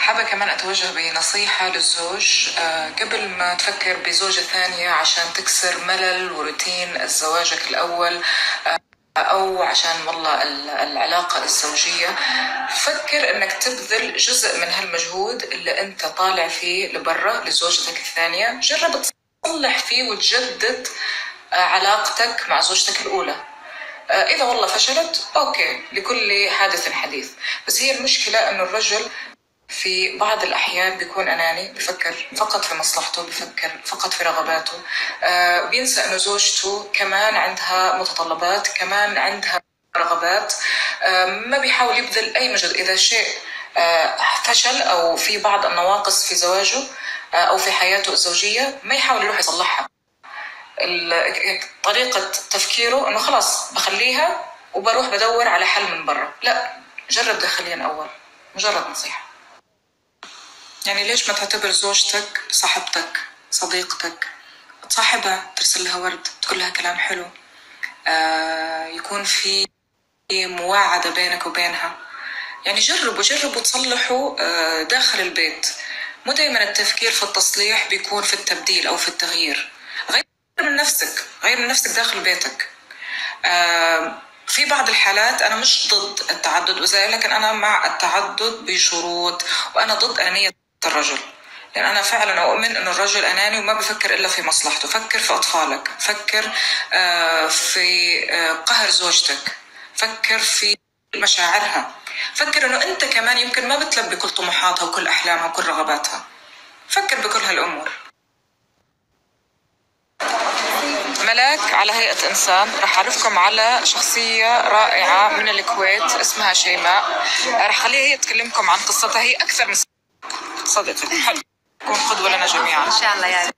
حابة كمان أتوجه بنصيحة للزوج آه، قبل ما تفكر بزوجة ثانية عشان تكسر ملل وروتين زواجك الأول آه، أو عشان والله العلاقة الزوجية. فكر إنك تبذل جزء من هالمجهود اللي أنت طالع فيه لبرا لزوجتك الثانية. جرب تصلح فيه وتجدد علاقتك مع زوجتك الأولى. إذا والله فشلت أوكي لكل حادث حديث. بس هي المشكلة إنه الرجل في بعض الأحيان بيكون أناني بفكر فقط في مصلحته بفكر فقط في رغباته. آه بينسى أنه زوجته كمان عندها متطلبات كمان عندها رغبات. آه ما بيحاول يبذل أي مجهود. إذا شيء آه فشل أو في بعض النواقص في زواجه أو في حياته الزوجية ما يحاول يروح يصلحها. طريقة تفكيره أنه خلاص بخليها وبروح بدور على حل من برا. لا جرب داخليا أول. مجرد نصيحة. يعني ليش ما تعتبر زوجتك صاحبتك صديقتك؟ تصاحبها ترسل لها ورد تقول لها كلام حلو. آه يكون في مواعدة بينك وبينها. يعني جربوا جربوا تصلحوا آه داخل البيت. مو دايما التفكير في التصليح بيكون في التبديل أو في التغيير. غير من نفسك غير من نفسك داخل بيتك. آه في بعض الحالات أنا مش ضد التعدد وزي لكن أنا مع التعدد بشروط وأنا ضد أنية الرجل. لأن أنا فعلا أؤمن أن الرجل أناني وما بفكر إلا في مصلحته. فكر في أطفالك. فكر في قهر زوجتك. فكر في مشاعرها. فكر أنه أنت كمان يمكن ما بتلبي كل طموحاتها وكل أحلامها وكل رغباتها. فكر بكل هالأمور. ملاك على هيئة إنسان. رح أعرفكم على شخصية رائعة من الكويت اسمها شيماء. رح خليها هي تكلمكم عن قصتها. هي أكثر من صديقتي حلو تكون قدوة لنا جميعا؟ إن شاء الله يعني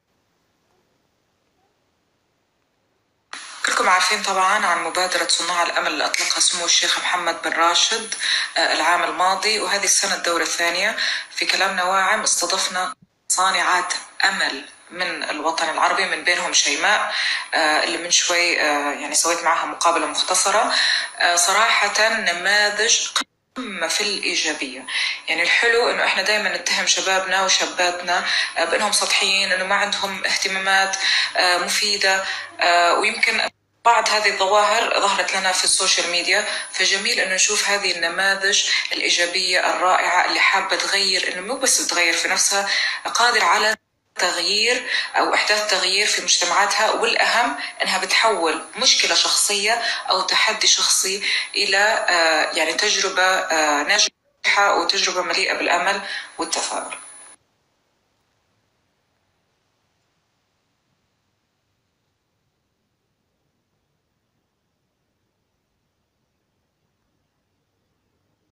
كلكم عارفين طبعا عن مبادرة صناع الأمل اللي أطلقها سمو الشيخ محمد بن راشد العام الماضي وهذه السنة الدورة الثانية. في كلامنا واعم استضفنا صانعات أمل من الوطن العربي من بينهم شيماء اللي من شوي يعني سويت معها مقابلة مختصرة. صراحة نماذج قمة في الإيجابية. يعني الحلو إنه إحنا دائما نتهم شبابنا وشاباتنا بأنهم سطحيين إنه ما عندهم اهتمامات مفيدة ويمكن بعض هذه الظواهر ظهرت لنا في السوشيال ميديا. فجميل إنه نشوف هذه النماذج الإيجابية الرائعة اللي حابة تغير إنه مو بس تغير في نفسها قادر على تغيير أو أحداث تغيير في مجتمعاتها والأهم أنها بتحول مشكلة شخصية أو تحدي شخصي إلى يعني تجربة ناجحة وتجربة مليئة بالأمل والتفاؤل.